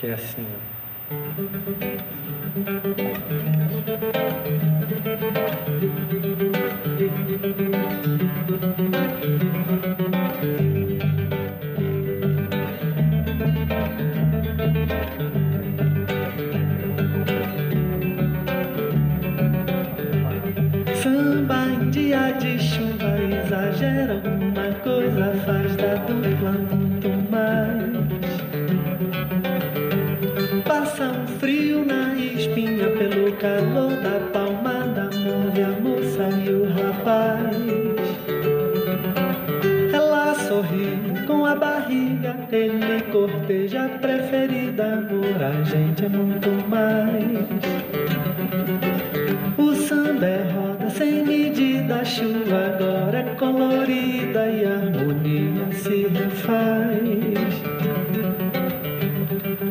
que é assim. Samba em dia de chuva exagera alguma coisa, faz da dupla ele corteja a preferida, amor, a gente é muito mais. O samba é roda sem medida, a chuva agora é colorida e a harmonia se refaz.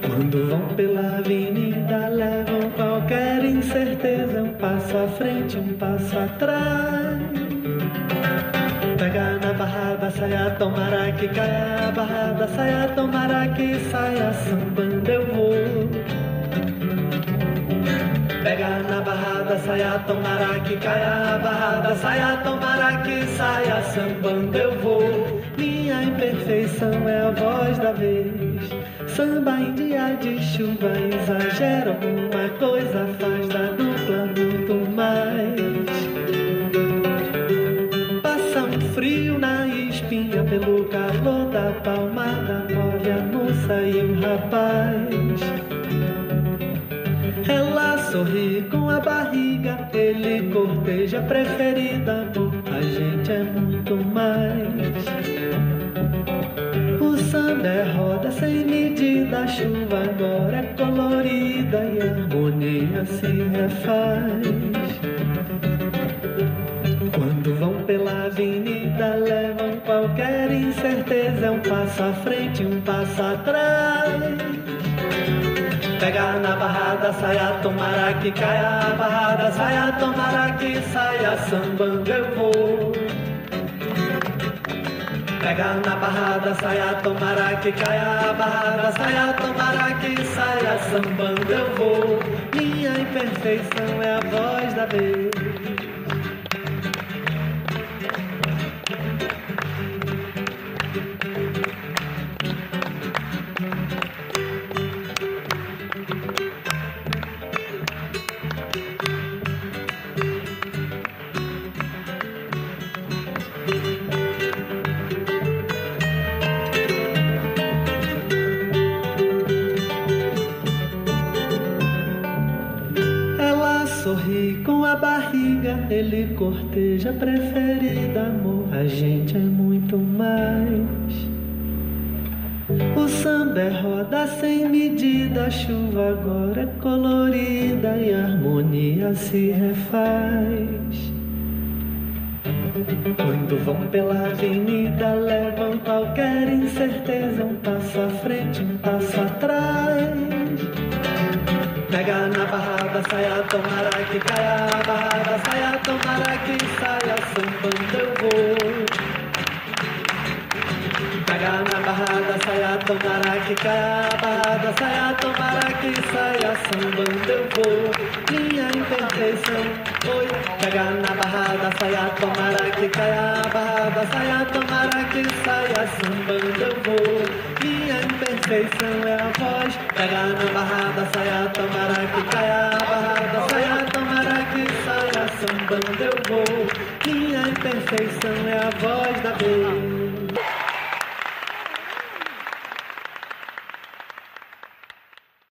Quando vão pela avenida, levam qualquer incerteza, um passo à frente, um passo atrás. Saia, tomara que caia a barrada, saia, tomara que saia, sambando eu vou. Pega na barrada, saia, tomara que caia a barrada, saia, tomara que saia, sambando eu vou. Minha imperfeição é a voz da vez. Samba em dia de chuva exagera alguma coisa, faz da dupla muito mais. E o rapaz. Ela sorri com a barriga, ele corteja preferida, a gente é muito mais. O samba é roda sem medida, a chuva agora é colorida e a harmonia se refaz. Qualquer incerteza, é um passo à frente, um passo atrás. Pega na barrada, saia, tomara que caia a barrada, saia, tomara que saia, sambando eu vou. Pega na barrada, saia, tomara que caia a barrada, saia, tomara que saia, sambando eu vou. Minha imperfeição é a voz da vez. Sorri com a barriga, ele corteja preferida, amor, a gente é muito mais. O samba é roda sem medida, a chuva agora é colorida e a harmonia se refaz. Quando vão pela avenida, levam qualquer incerteza, um passo à frente, um passo atrás. Saia, tomara que caia a barrada, saia, tomara que saia, sambando eu vou. Pega na barrada, saia, tomara que caia a barrada, saia, tomara que saia, sambando eu vou. Minha imperfeição, oi. Pega na barrada, saia, tomara que caia a barrada, saia, tomara que saia, sambando eu vou. Minha imperfeição é a voz. Pega na barrada, saia, tomara que caia imperfeição é a voz da vez.